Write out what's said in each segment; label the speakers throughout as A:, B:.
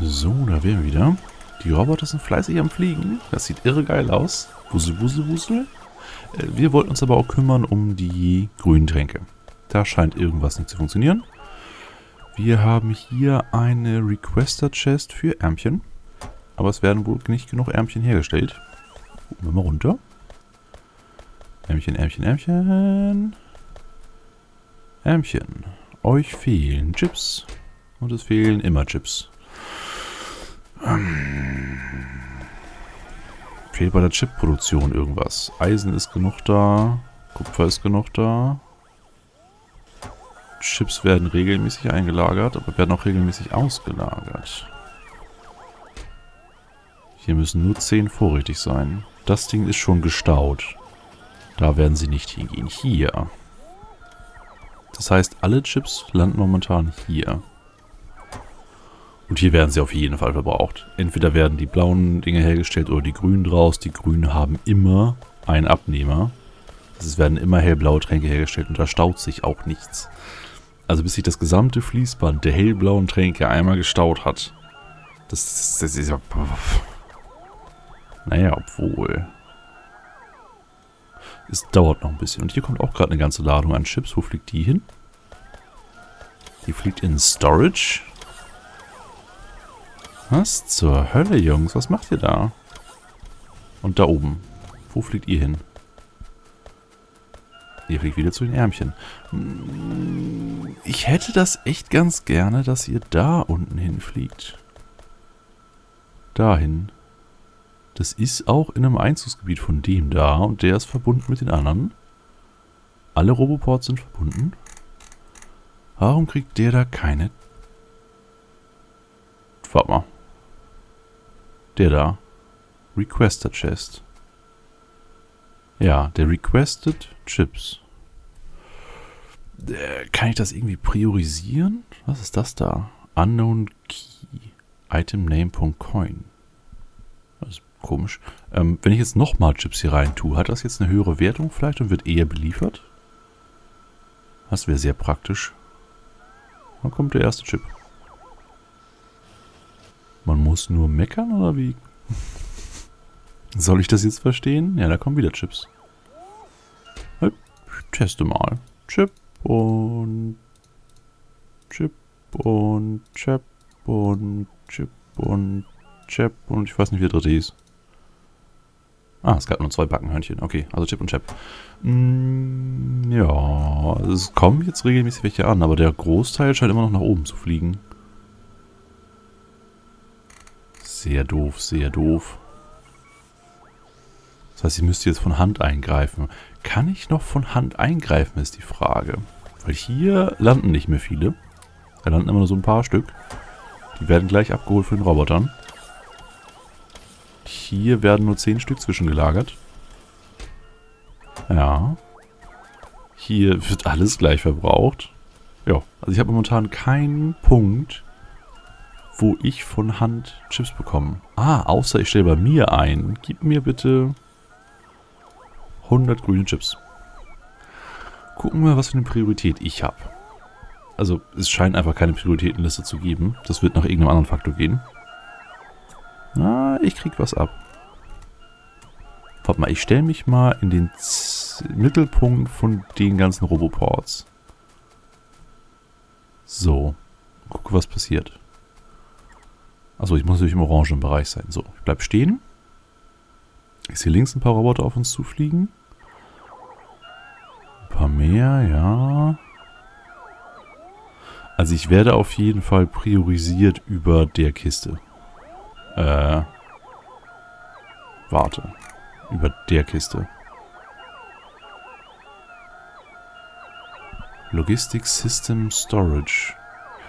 A: So, da wären wir wieder. Die Roboter sind fleißig am Fliegen. Das sieht irre geil aus. Wussel, wussel, wussel. Äh, wir wollten uns aber auch kümmern um die grünen Tränke. Da scheint irgendwas nicht zu funktionieren. Wir haben hier eine Requester-Chest für Ärmchen. Aber es werden wohl nicht genug Ärmchen hergestellt. Gucken wir mal runter. Ärmchen, Ärmchen, Ärmchen. Ärmchen. Euch fehlen Chips. Und es fehlen immer Chips. Ähm. Fehlt bei der Chipproduktion irgendwas. Eisen ist genug da. Kupfer ist genug da. Chips werden regelmäßig eingelagert, aber werden auch regelmäßig ausgelagert. Hier müssen nur 10 vorrätig sein. Das Ding ist schon gestaut. Da werden sie nicht hingehen. Hier. Das heißt, alle Chips landen momentan hier. Und hier werden sie auf jeden Fall verbraucht. Entweder werden die blauen Dinge hergestellt oder die grünen draus. Die grünen haben immer einen Abnehmer. Es werden immer hellblaue Tränke hergestellt und da staut sich auch nichts. Also bis sich das gesamte Fließband der hellblauen Tränke einmal gestaut hat. Das, das ist ja... Naja, obwohl... Es dauert noch ein bisschen. Und hier kommt auch gerade eine ganze Ladung an Chips. Wo fliegt die hin? Die fliegt in Storage. Was zur Hölle, Jungs? Was macht ihr da? Und da oben. Wo fliegt ihr hin? Ihr fliegt wieder zu den Ärmchen. Ich hätte das echt ganz gerne, dass ihr da unten hinfliegt. Dahin. Das ist auch in einem Einzugsgebiet von dem da und der ist verbunden mit den anderen. Alle Roboports sind verbunden. Warum kriegt der da keine... Warte mal. Der da. Requested Chest. Ja, der Requested Chips. Äh, kann ich das irgendwie priorisieren? Was ist das da? Unknown Key. Item Name.coin. Das ist komisch. Ähm, wenn ich jetzt nochmal Chips hier rein tue, hat das jetzt eine höhere Wertung vielleicht und wird eher beliefert? Das wäre sehr praktisch. Wann kommt der erste Chip? Man muss nur meckern oder wie? Soll ich das jetzt verstehen? Ja, da kommen wieder Chips. Ich teste mal. Chip und Chip und Chip und Chip und Chip und ich weiß nicht, wie der dritte hieß. Ah, es gab nur zwei Backenhörnchen. Okay, also Chip und Chip. Mm, ja, es kommen jetzt regelmäßig welche an, aber der Großteil scheint immer noch nach oben zu fliegen. Sehr doof, sehr doof. Das heißt, ich müsste jetzt von Hand eingreifen. Kann ich noch von Hand eingreifen, ist die Frage. Weil hier landen nicht mehr viele. Da landen immer nur so ein paar Stück. Die werden gleich abgeholt von den Robotern. Hier werden nur 10 Stück zwischengelagert. Ja. Hier wird alles gleich verbraucht. Ja, also ich habe momentan keinen Punkt, wo ich von Hand Chips bekomme. Ah, außer ich stelle bei mir ein. Gib mir bitte 100 grüne Chips. Gucken wir, was für eine Priorität ich habe. Also, es scheint einfach keine Prioritätenliste zu geben. Das wird nach irgendeinem anderen Faktor gehen. Na, ich krieg was ab. Warte mal, ich stelle mich mal in den Z Mittelpunkt von den ganzen Roboports. So. Gucke, was passiert. Achso, ich muss natürlich im orangen Bereich sein. So, ich bleib stehen. Ich sehe links ein paar Roboter auf uns zufliegen. Ein paar mehr, ja. Also ich werde auf jeden Fall priorisiert über der Kiste. Äh. Warte. Über der Kiste. Logistics System Storage.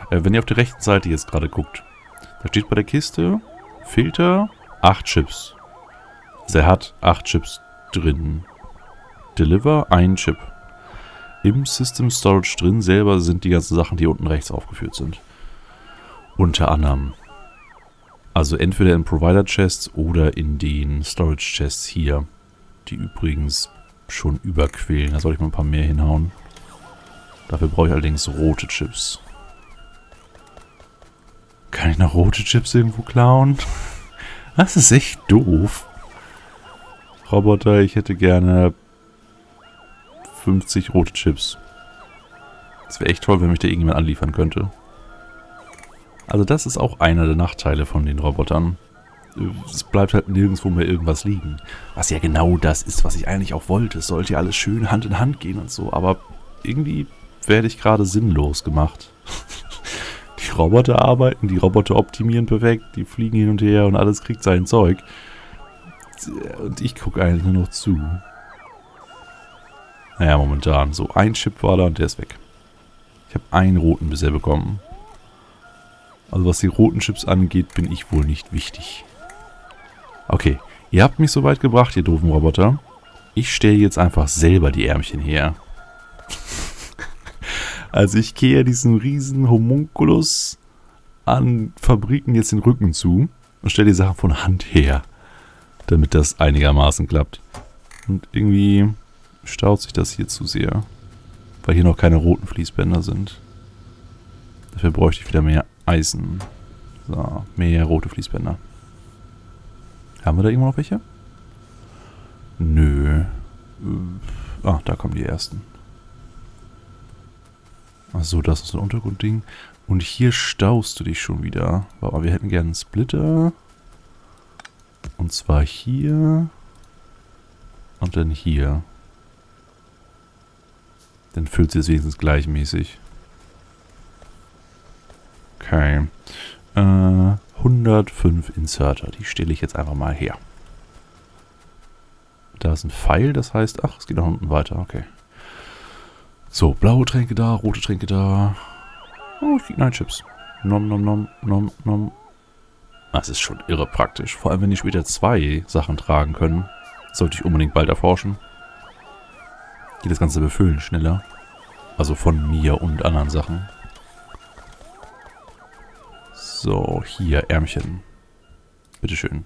A: Äh, wenn ihr auf der rechten Seite jetzt gerade guckt. Da steht bei der Kiste Filter 8 Chips. Also er hat 8 Chips drin. Deliver, ein Chip. Im System Storage drin selber sind die ganzen Sachen, die unten rechts aufgeführt sind. Unter anderem. Also entweder in Provider Chests oder in den Storage Chests hier. Die übrigens schon überquillen. Da soll ich mal ein paar mehr hinhauen. Dafür brauche ich allerdings rote Chips. Kann ich noch rote Chips irgendwo klauen? Das ist echt doof. Roboter, ich hätte gerne 50 rote Chips. Das wäre echt toll, wenn mich da irgendjemand anliefern könnte. Also das ist auch einer der Nachteile von den Robotern. Es bleibt halt nirgendwo mehr irgendwas liegen. Was ja genau das ist, was ich eigentlich auch wollte. Es sollte ja alles schön Hand in Hand gehen und so. Aber irgendwie werde ich gerade sinnlos gemacht. Roboter arbeiten, die Roboter optimieren perfekt, die fliegen hin und her und alles kriegt sein Zeug. Und ich gucke eigentlich nur noch zu. Naja, momentan. So, ein Chip war da und der ist weg. Ich habe einen roten bisher bekommen. Also was die roten Chips angeht, bin ich wohl nicht wichtig. Okay, ihr habt mich so weit gebracht, ihr doofen Roboter. Ich stelle jetzt einfach selber die Ärmchen her. Also ich gehe diesen riesen Homunculus an Fabriken jetzt den Rücken zu und stelle die Sachen von Hand her, damit das einigermaßen klappt. Und irgendwie staut sich das hier zu sehr, weil hier noch keine roten Fließbänder sind. Dafür bräuchte ich wieder mehr Eisen. So, mehr rote Fließbänder. Haben wir da irgendwo noch welche? Nö. Ah, da kommen die ersten. Achso, das ist ein Untergrundding. Und hier staust du dich schon wieder. Aber wir hätten gerne einen Splitter. Und zwar hier. Und dann hier. Dann füllt sie es wenigstens gleichmäßig. Okay. Äh, 105 Inserter. Die stelle ich jetzt einfach mal her. Da ist ein Pfeil, das heißt... Ach, es geht nach unten weiter. Okay. So, blaue Tränke da, rote Tränke da. Oh, ich kriege neun Chips. Nom, nom, nom, nom, nom. Das ist schon irre praktisch. Vor allem, wenn die später zwei Sachen tragen können. Sollte ich unbedingt bald erforschen. Geht das Ganze befüllen schneller. Also von mir und anderen Sachen. So, hier, Ärmchen. Bitteschön.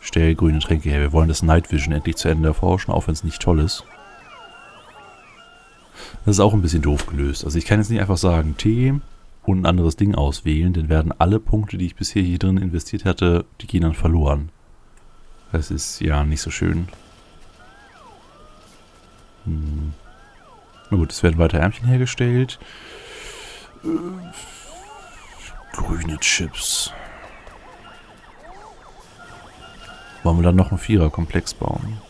A: Stell grüne Tränke her. Wir wollen das Night Vision endlich zu Ende erforschen, auch wenn es nicht toll ist. Das ist auch ein bisschen doof gelöst. Also ich kann jetzt nicht einfach sagen T und ein anderes Ding auswählen, denn werden alle Punkte, die ich bisher hier drin investiert hatte, die gehen dann verloren. Das ist ja nicht so schön. Hm. Na gut, es werden weiter Ärmchen hergestellt. Äh, Grüne Chips. Wollen wir dann noch einen Viererkomplex bauen?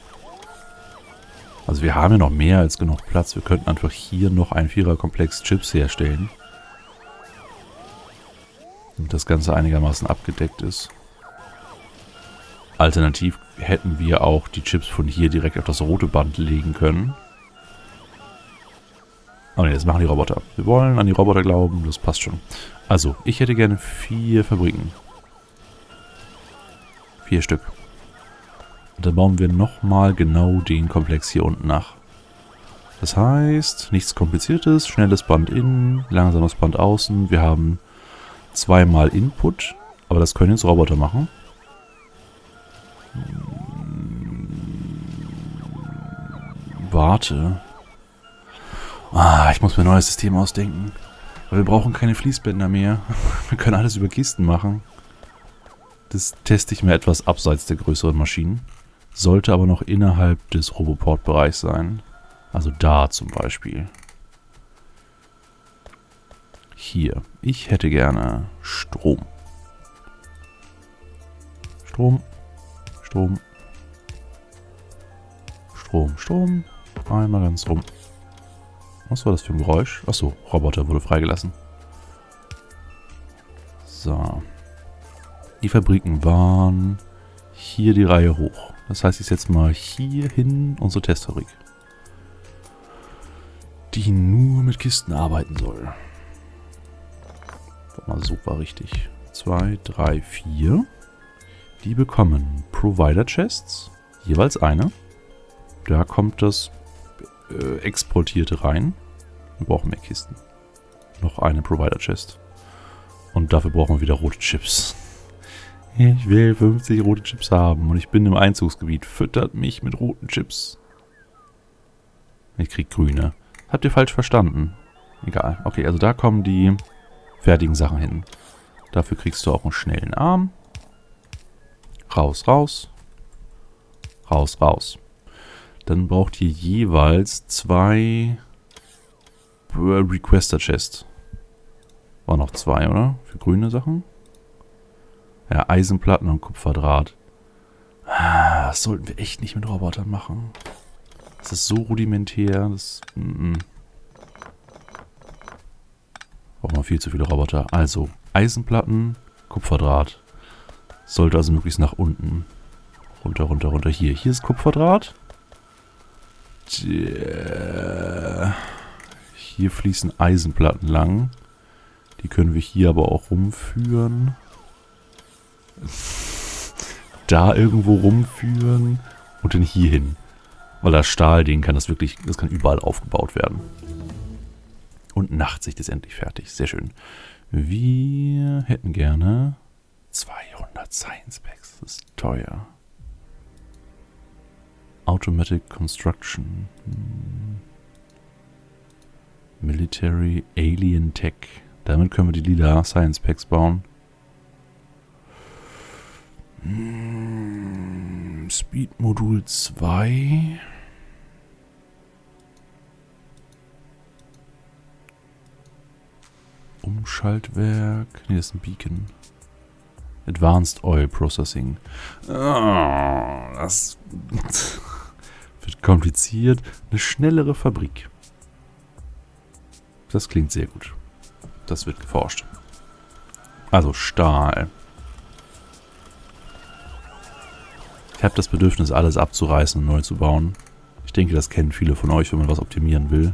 A: Also wir haben ja noch mehr als genug Platz. Wir könnten einfach hier noch einen Viererkomplex Chips herstellen. Damit das Ganze einigermaßen abgedeckt ist. Alternativ hätten wir auch die Chips von hier direkt auf das rote Band legen können. Aber ne, das machen die Roboter. Wir wollen an die Roboter glauben, das passt schon. Also, ich hätte gerne vier Fabriken. Vier Stück. Und dann bauen wir nochmal genau den Komplex hier unten nach. Das heißt, nichts kompliziertes, schnelles Band innen, langsames Band außen. Wir haben zweimal Input, aber das können jetzt Roboter machen. Warte. Ah, ich muss mir ein neues System ausdenken. Aber wir brauchen keine Fließbänder mehr. Wir können alles über Kisten machen. Das teste ich mir etwas abseits der größeren Maschinen. Sollte aber noch innerhalb des Roboport-Bereichs sein. Also da zum Beispiel. Hier. Ich hätte gerne Strom. Strom. Strom. Strom, Strom. Einmal ganz rum. Was war das für ein Geräusch? Achso, Roboter wurde freigelassen. So. Die Fabriken waren hier die Reihe hoch. Das heißt, ich setze mal hier hin unsere Testfabrik. Die nur mit Kisten arbeiten soll. Mal super richtig. Zwei, drei, vier. Die bekommen Provider Chests. Jeweils eine. Da kommt das äh, exportierte rein. Wir brauchen mehr Kisten. Noch eine Provider-Chest. Und dafür brauchen wir wieder rote Chips. Ich will 50 rote Chips haben und ich bin im Einzugsgebiet. Füttert mich mit roten Chips. Ich krieg grüne. Habt ihr falsch verstanden? Egal. Okay, also da kommen die fertigen Sachen hin. Dafür kriegst du auch einen schnellen Arm. Raus, raus. Raus, raus. Dann braucht ihr jeweils zwei Requester Chests. War noch zwei, oder? Für grüne Sachen. Ja, Eisenplatten und Kupferdraht. Ah, das sollten wir echt nicht mit Robotern machen. Das ist so rudimentär. Das. Mm, mm. Braucht man viel zu viele Roboter. Also, Eisenplatten, Kupferdraht. Sollte also möglichst nach unten. Runter, runter, runter. Hier. Hier ist Kupferdraht. Hier fließen Eisenplatten lang. Die können wir hier aber auch rumführen. Da irgendwo rumführen. Und dann hier hin. Weil das Stahl, den kann das wirklich, das kann überall aufgebaut werden. Und Nachtsicht ist endlich fertig. Sehr schön. Wir hätten gerne 200 Science Packs. Das ist teuer. Automatic Construction. Military Alien Tech. Damit können wir die lila Science Packs bauen. Hm. Speed Modul 2. Umschaltwerk. Ne, das ist ein Beacon. Advanced Oil Processing. Oh, das wird kompliziert. Eine schnellere Fabrik. Das klingt sehr gut. Das wird geforscht. Also Stahl. Ich habe das Bedürfnis, alles abzureißen und neu zu bauen. Ich denke, das kennen viele von euch, wenn man was optimieren will.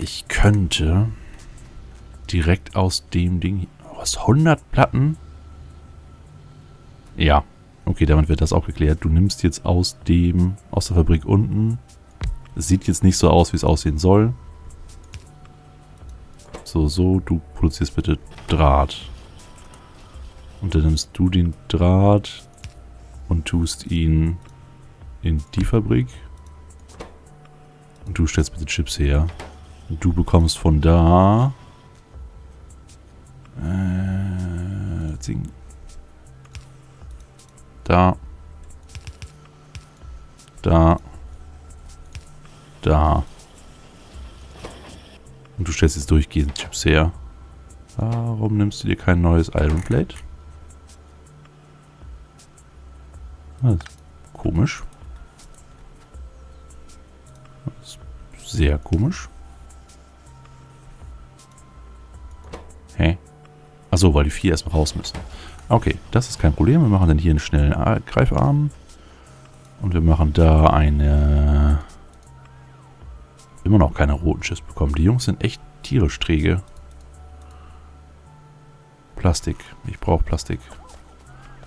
A: Ich könnte direkt aus dem Ding... Was, 100 Platten? Ja. Okay, damit wird das auch geklärt. Du nimmst jetzt aus dem... Aus der Fabrik unten... Sieht jetzt nicht so aus, wie es aussehen soll. So, so. Du produzierst bitte Draht. Und dann nimmst du den Draht und tust ihn in die Fabrik. Und du stellst bitte Chips her. Und du bekommst von da... Äh, Zing. Da. Da. Da. Und du stellst jetzt durchgehend Chips her. Warum nimmst du dir kein neues Iron Plate? Das komisch. Das sehr komisch. Hä? Achso, weil die vier erstmal raus müssen. Okay, das ist kein Problem. Wir machen dann hier einen schnellen Greifarm. Und wir machen da eine... Immer noch keine roten Schiffs bekommen. Die Jungs sind echt tierisch träge. Plastik. Ich brauche Plastik.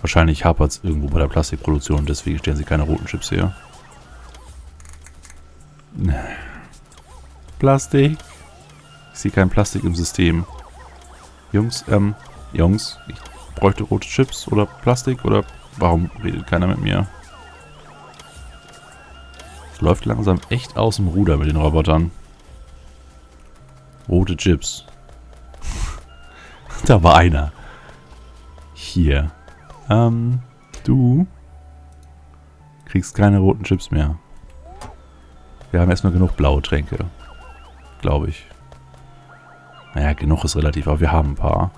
A: Wahrscheinlich hapert es irgendwo bei der Plastikproduktion. Deswegen stellen sie keine roten Chips her. Plastik. Ich sehe kein Plastik im System. Jungs, ähm, Jungs, ich bräuchte rote Chips oder Plastik oder warum redet keiner mit mir? Es läuft langsam echt aus dem Ruder mit den Robotern. Rote Chips. da war einer. Hier. Ähm, du kriegst keine roten Chips mehr. Wir haben erstmal genug blaue Tränke. Glaube ich. Naja, genug ist relativ, aber wir haben ein paar.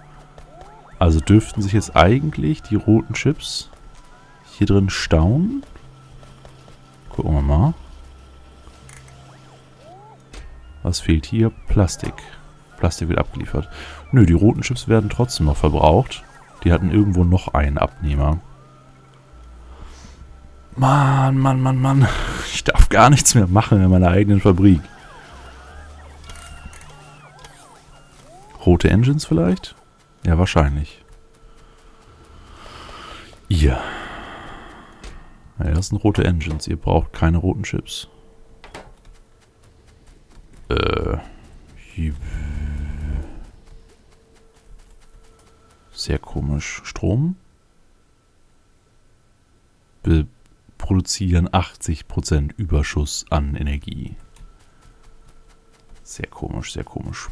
A: Also dürften sich jetzt eigentlich die roten Chips hier drin stauen. Gucken wir mal. Was fehlt hier? Plastik. Plastik wird abgeliefert. Nö, die roten Chips werden trotzdem noch verbraucht. Die hatten irgendwo noch einen Abnehmer. Mann, Mann, Mann, Mann. Ich darf gar nichts mehr machen in meiner eigenen Fabrik. Rote Engines vielleicht? Ja, wahrscheinlich. Ihr. Ja, das sind rote Engines. Ihr braucht keine roten Chips. Äh. Sehr komisch. Strom? Wir produzieren 80% Überschuss an Energie. Sehr komisch, sehr komisch.